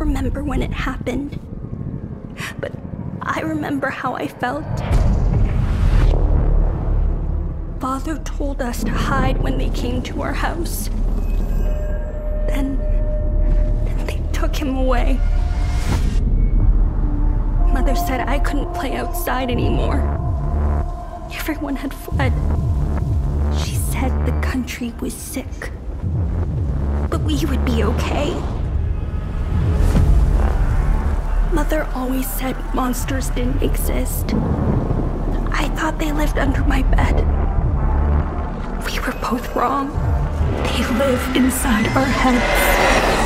remember when it happened, but I remember how I felt. Father told us to hide when they came to our house. Then, then they took him away. Mother said I couldn't play outside anymore. Everyone had fled. She said the country was sick. But we would be okay. Mother always said monsters didn't exist. I thought they lived under my bed. We were both wrong. They live inside our heads.